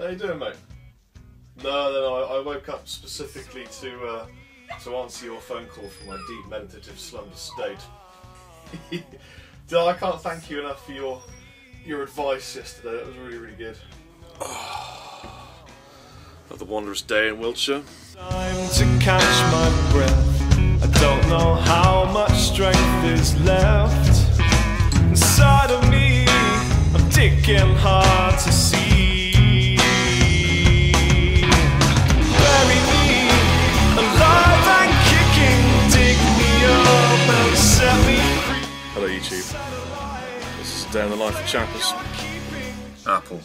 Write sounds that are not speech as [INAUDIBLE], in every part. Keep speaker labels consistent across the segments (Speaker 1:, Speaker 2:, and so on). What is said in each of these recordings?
Speaker 1: How you doing, mate? No, no, no. I, I woke up specifically to uh, to answer your phone call from my deep meditative slumber state. [LAUGHS] I can't thank you enough for your your advice yesterday. That was really, really good. [SIGHS] Another wondrous day in Wiltshire.
Speaker 2: Time to catch my breath. I don't know how much strength is left inside of me. I'm digging hard
Speaker 1: day in the life of Chappers. Apple.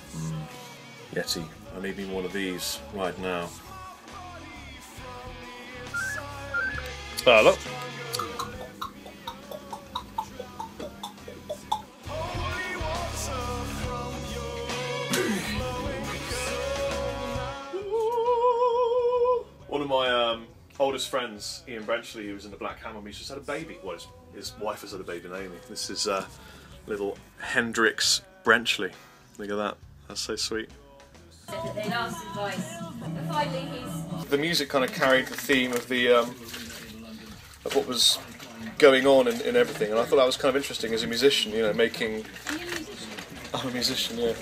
Speaker 1: Yeti. I need me one of these right now. Hello. One of my um, oldest friends, Ian Brenchley, who was in the Black Hammer, he's just had a baby. Well, his, his wife has had a baby, Naomi. This is uh, little Hendrix Brenchley. Look at that. That's so sweet. The music kind of carried the theme of the um, of what was going on in, in everything, and I thought that was kind of interesting as a musician. You know, making. I'm a musician, yeah.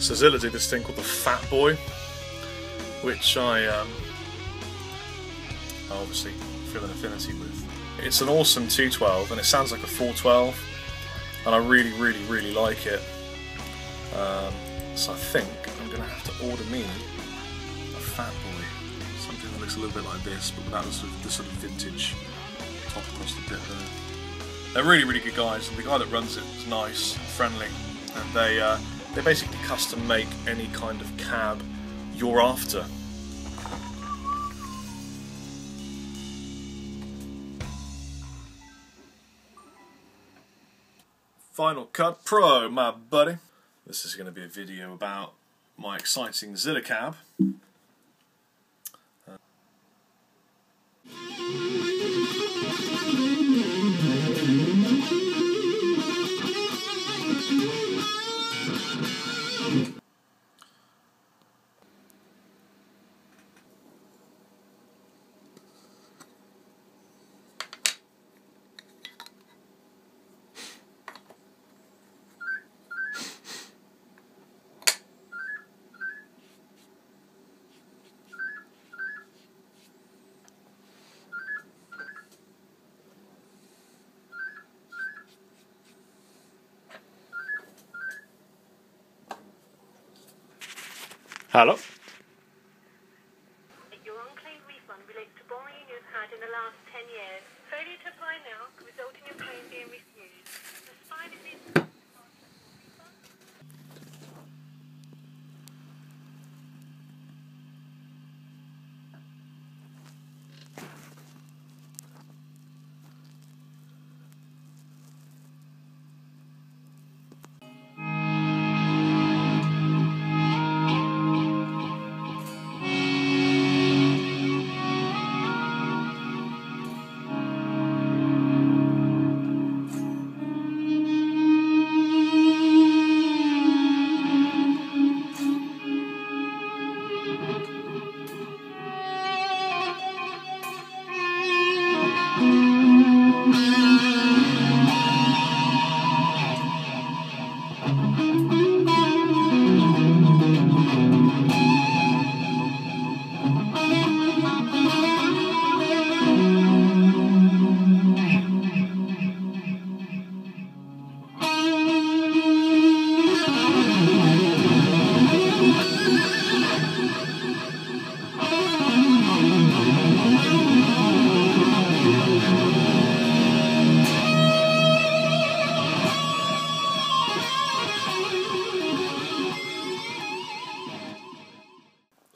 Speaker 1: So Zilla did this thing called the Fat Boy, which I um, obviously feel an affinity with. It's an awesome 212, and it sounds like a 412, and I really, really, really like it. Um, so I think I'm gonna have to order me a Fat Boy, something that looks a little bit like this, but without the sort of, the sort of vintage top across the bit there. They're really, really good guys, and the guy that runs it is nice, friendly, and they uh, they basically custom make any kind of cab you're after. Final Cut Pro, my buddy. This is going to be a video about my exciting Zilla cab.
Speaker 3: Years. Failure to apply now could result in your claim being refused. It being...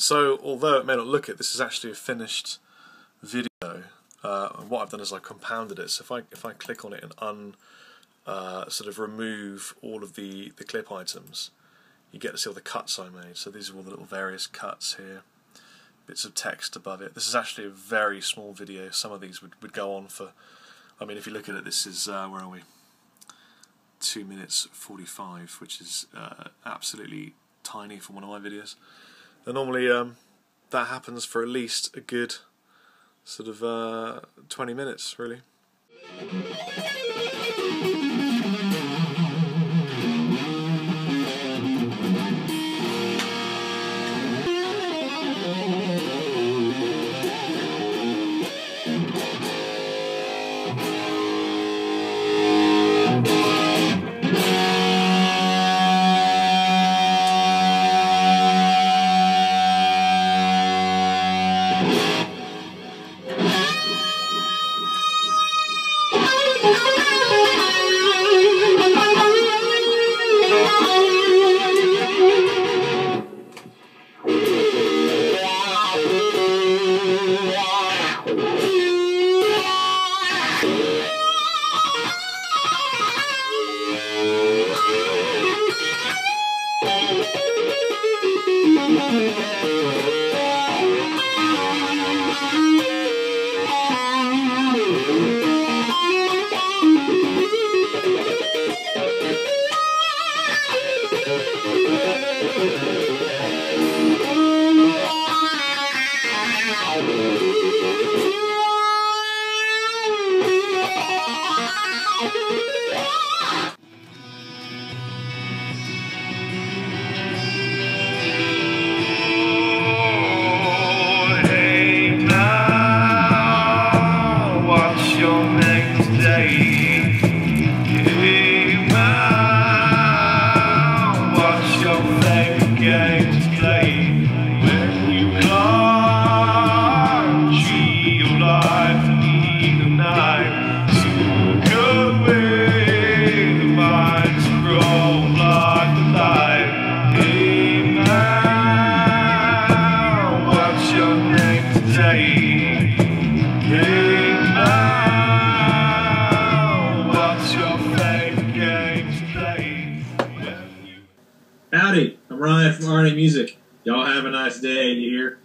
Speaker 1: So, although it may not look it, this is actually a finished video. Uh, and what I've done is I compounded it. So if I if I click on it and un uh, sort of remove all of the the clip items, you get to see all the cuts I made. So these are all the little various cuts here, bits of text above it. This is actually a very small video. Some of these would, would go on for. I mean, if you look at it, this is uh, where are we? Two minutes forty-five, which is uh, absolutely tiny for one of my videos. And normally um, that happens for at least a good sort of uh, 20 minutes, really.
Speaker 2: Hey [LAUGHS] favorite music. Y'all have a nice day, you hear?